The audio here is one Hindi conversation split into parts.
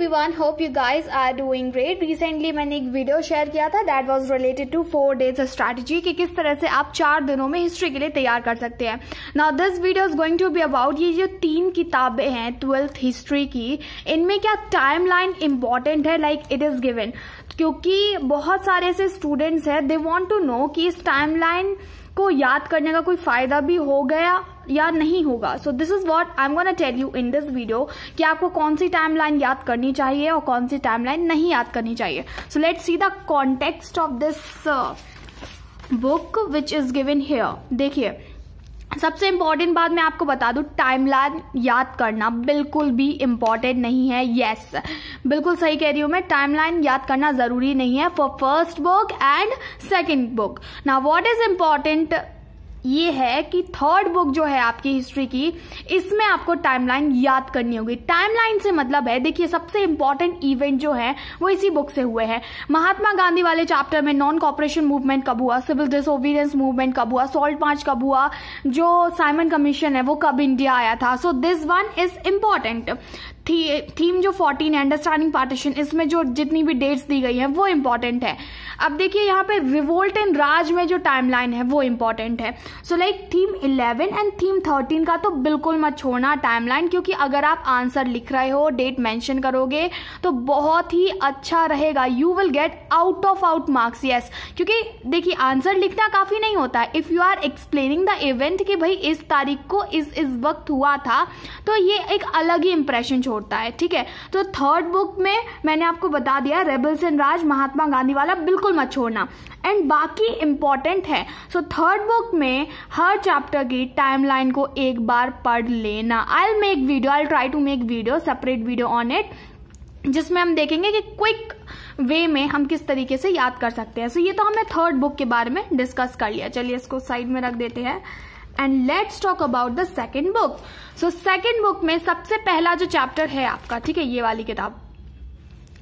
Everyone hope you guys are doing great recently मैंने एक वीडियो शेयर किया था. That was related to four days strategy कि किस तरह से आप चार दिनों में हिस्ट्री के लिए तैयार कर सकते हैं. Now this video is going to be about ये जो तीन किताबें हैं ट्वेल्थ हिस्ट्री की, इनमें क्या टाइम लाइन इंपॉर्टेंट है लाइक इट इज़ गिवन क्योंकि बहुत सारे ऐसे स्टूडेंट्स हैं दे वॉन्ट टू नो कि इस टाइम लाइन को याद करने का कोई फ़ायदा भी हो गया या नहीं होगा। So this is what I am gonna tell you in this video कि आपको कौन सी टाइम लाइन याद करनी चाहिए और कौन सी टाइम लाइन नहीं याद करनी चाहिए। So let see the context of this book which is given here देखिए सबसे इंपॉर्टेंट बात मैं आपको बता दूँ टाइम लाइन याद करना बिल्कुल भी इंपॉर्टेंट नहीं है येस yes, बिल्कुल सही कह रही हूँ मैं टाइम लाइन याद करना ज़रूरी नहीं है for first book and second book ना वॉट इज़ इंपॉर्टेंट ये है कि थर्ड बुक जो है आपकी हिस्ट्री की, इसमें आपको टाइमलाइन याद करनी होगी। टाइमलाइन से मतलब है, देखिए सबसे इंपॉर्टेंट इवेंट जो है, वो इसी बुक से हुए हैं। महात्मा गांधी वाले चैप्टर में नॉन कॉपरेशन मूवमेंट कब हुआ? सिविल डिसोबीडियंस मूवमेंट कब हुआ? सॉल्ट मार्च कब हुआ? जो साइमन कमीशन है, वो कब इंडिया आया था? So this one is important थी, थीम जो 14 है अंडरस्टैंडिंग पार्टीशन इसमें जो जितनी भी डेट्स दी गई है वो इंपॉर्टेंट है। अब देखिए यहाँ पे रिवोल्ट एंड राज में जो टाइमलाइन है वो इंपॉर्टेंट है। So like theme 11 and theme 13 का तो बिल्कुल मत छोड़ना टाइमलाइन क्योंकि अगर आप आंसर लिख रहे हो डेट मेंशन करोगे तो बहुत ही अच्छा रहेगा। You will get out of out marks yes क्योंकि देखिए आंसर लिखना काफ़ी नहीं होता। है if you are explaining the event कि भाई इस तारीख को इस इस वक्त हुआ था तो ये एक अलग ही इंप्रेशन छोड़ता है ठीक है? तो थर्ड बुक में मैंने आपको बता दिया रेबल्स एंड राज महात्मा गांधी वाला बिल्कुल मत छोड़ना। एंड बाकी इंपॉर्टेंट है सो थर्ड बुक में हर चैप्टर की टाइमलाइन को एक बार पढ़ लेना। I make video I try to make video separate video on it जिसमें हम देखेंगे कि क्विक वे में हम किस तरीके से याद कर सकते हैं। सो so, ये तो हमने थर्ड बुक के बारे में डिस्कस कर लिया। चलिए इसको साइड में रख देते हैं। And let's talk about the second book so second book में सबसे पहला जो चैप्टर है आपका, ठीक है, ये वाली किताब।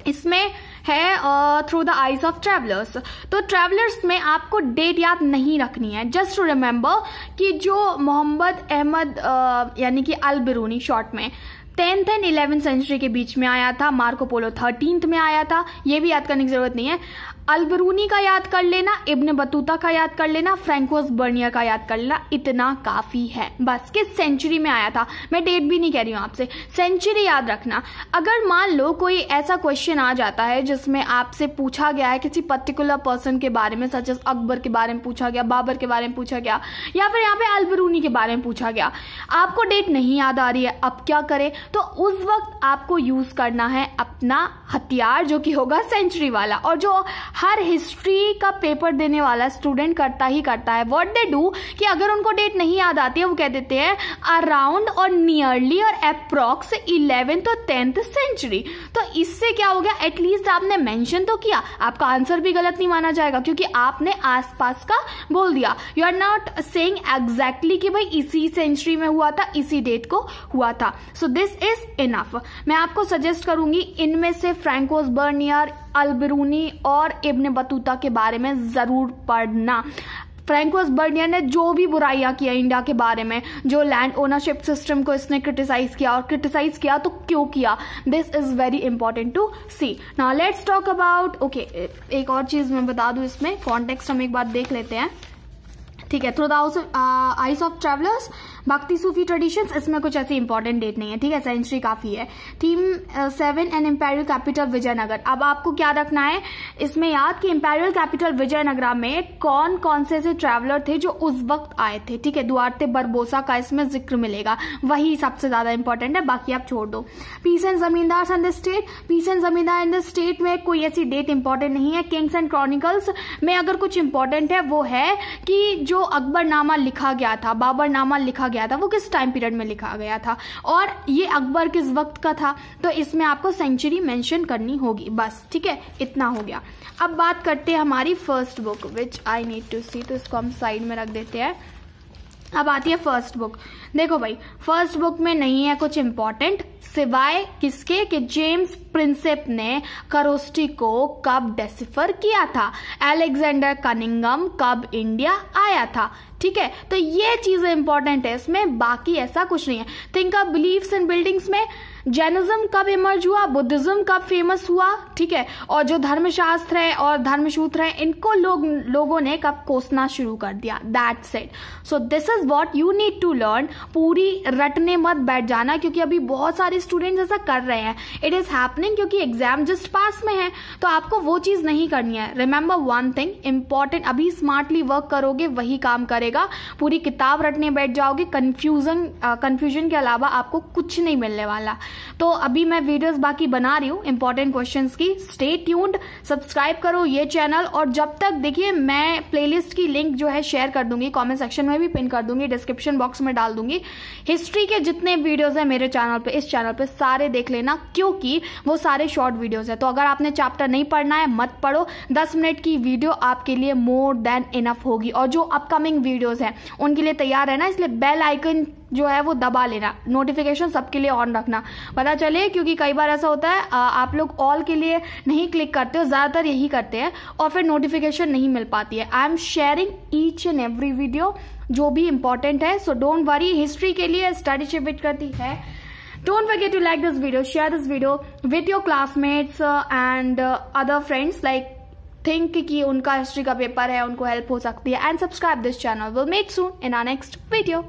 इसमें है through the eyes of travellers तो ट्रेवलर्स में आपको डेट याद नहीं रखनी है। जस्ट टू रिमेम्बर कि जो मोहम्मद अहमद यानी कि अल बिरूनी शॉर्ट में टेंथ एंड इलेवेंथ सेंचुरी के बीच में आया था, मार्को पोलो थर्टींथ में आया था, ये भी याद करने की ज़रूरत नहीं है। अलबरूनी का याद कर लेना, इब्न बतूता का याद कर लेना फ्रेंकोस बर्निया का याद कर लेना, इतना काफ़ी है। बस, किस सेंचुरी में आया था? मैं डेट भी नहीं कह रही हूँ आपसे। सेंचुरी याद रखना। अगर मान लो कोई ऐसा क्वेश्चन आ जाता है जिसमें आपसे पूछा गया है किसी पर्टिकुलर पर्सन के बारे में सच अकबर के बारे में पूछा गया, बाबर के बारे में पूछा गया, या फिर यहाँ पे अलबरूनी के बारे में पूछा गया, आपको डेट नहीं याद आ रही है, अब क्या करें? तो उस वक्त आपको यूज़ करना है अपना हथियार जो कि होगा सेंचुरी वाला, और जो हर हिस्ट्री का पेपर देने वाला स्टूडेंट करता ही करता है। वॉट दे डू कि अगर उनको डेट नहीं याद आती है, वो कह देते हैं अराउंड और नियरली और अप्रोक्स इलेवेंथ और टेंथ सेंचुरी तो इससे क्या हो गया? एटलीस्ट आपने मैंशन तो किया। आपका आंसर भी गलत नहीं माना जाएगा, क्योंकि आपने आसपास का बोल दिया। You are not saying exactly कि भाई इसी सेंचुरी में हुआ था, इसी डेट को हुआ था। सो दिस इज़ इनफ मैं आपको सजेस्ट करूँगी, इनमें से फ्रैंकोस बर्नियर अलबरूनी और इब्न बतूता के बारे में ज़रूर पढ़ना। फ्रैंकोस बर्नियर ने जो भी बुराइयाँ किया इंडिया के बारे में, जो लैंड ओनरशिप सिस्टम को इसने क्रिटिसाइज किया और क्रिटिसाइज किया तो क्यों किया? This is very important to see now let's talk about okay एक और चीज़ मैं बता दूँ इसमें कॉन्टेक्स्ट हम एक बार देख लेते हैं। ठीक है through the eyes of travellers bhakti Sufi tradition इसमें कुछ ऐसी इंपॉर्टेंट डेट नहीं है, ठीक है? सेंचुरी काफ़ी है। Theme seven and imperial capital Vijayanagar अब आपको क्या रखना है? इसमें याद कि इम्पेरियल कैपिटल विजयनगरा में कौन कौन से ऐसे ट्रेवलर थे जो उस वक्त आए थे, ठीक है? दुआरते बरबोसा का इसमें ज़िक्र मिलेगा। वही सबसे ज़्यादा इंपॉर्टेंट है, बाकी आप छोड़ दो। Peace and zamindar in the state peace and zamindar in the state में कोई ऐसी डेट इंपॉर्टेंट नहीं है। किंग्स एंड क्रॉनिकल्स में अगर कुछ इंपॉर्टेंट है, वो है कि जो अकबरनामा लिखा गया था, बाबरनामा लिखा गया था, वो किस टाइम पीरियड में लिखा गया था? और ये अकबर किस वक्त का था? तो इसमें आपको सेंचुरी मेंशन करनी होगी। बस, ठीक है? इतना हो गया। अब बात करते हैं हमारी first book which I need to see तो इसको हम साइड में रख देते हैं। अब आती है फ़र्स्ट बुक देखो भाई फ़र्स्ट बुक में नहीं है कुछ इंपॉर्टेंट सिवाय किसके? कि जेम्स प्रिंसेप ने करोस्टी को कब डेसिफर किया था? एलेक्जेंडर कनिंगम कब इंडिया आया था? ठीक है? तो ये चीज़ें इंपॉर्टेंट है, इसमें बाकी ऐसा कुछ नहीं है। Think of beliefs in buildings में जैनिज्म कब इमर्ज हुआ? बुद्धिज्म कब फ़ेमस हुआ? ठीक है? और जो धर्मशास्त्र है और धर्मसूत्र है, इनको लोग, लोगों ने कब कोसना शुरू कर दिया? That set so this is what you need to learn पूरी रटने मत बैठ जाना, क्योंकि अभी बहुत सारे स्टूडेंट्स ऐसा कर रहे हैं। इट इज़ हैपनिंग क्योंकि एग्ज़ाम जस्ट पास में है। तो आपको वो चीज़ नहीं करनी है। रिमेंबर वन थिंग इंपॉर्टेंट अभी स्मार्टली वर्क करोगे, वही काम करेगा। पूरी किताब रटने बैठ जाओगे। कंफ्यूजन कंफ्यूजन के अलावा आपको कुछ नहीं मिलने वाला। तो अभी मैं वीडियोस बाकी बना रही हूँ इंपॉर्टेंट क्वेश्चंस की। स्टे ट्यून्ड सब्सक्राइब करो ये चैनल और जब तक देखिए मैं प्लेलिस्ट की लिंक जो है शेयर कर दूँगी कमेंट सेक्शन में भी पिन कर दूँगी डिस्क्रिप्शन बॉक्स में डाल दूँगी। हिस्ट्री के जितने वीडियोज़ है मेरे चैनल पे, इस चैनल पे सारे देख लेना क्योंकि वो सारे शॉर्ट वीडियोस है। तो अगर आपने चैप्टर नहीं पढ़ना है, मत पढ़ो। दस मिनट की वीडियो आपके लिए मोर देन इनफ होगी। और जो अपकमिंग वीडियोज़ है, उनके लिए तैयार है ना इसलिए बेल आइकन जो है वो दबा लेना। नोटिफिकेशन सबके लिए ऑन रखना। पता चले क्योंकि कई बार ऐसा होता है आप लोग ऑल के लिए नहीं क्लिक करते हो ज़्यादातर यही करते हैं और फिर नोटिफिकेशन नहीं मिल पाती है। I am sharing each and every video जो भी इंपॉर्टेंट है। सो डोंट वरी हिस्ट्री के लिए स्टडी शिविट करती है। Forget to like this video share this video with your classmates uh, and uh, other friends like think कि उनका हिस्ट्री का पेपर है उनको हेल्प हो सकती है। And subscribe this channel will meet soon in our next video